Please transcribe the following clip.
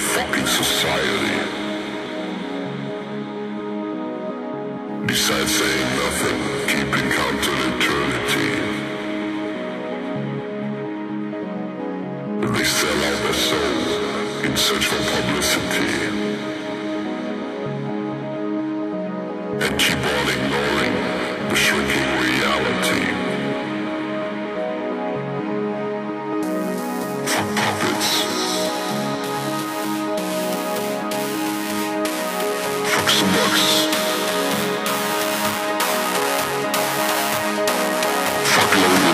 fucking society. Besides saying nothing, keeping count on eternity. They sell out their soul in search for publicity. And keep on ignoring the shrinking reality. Fuck. you.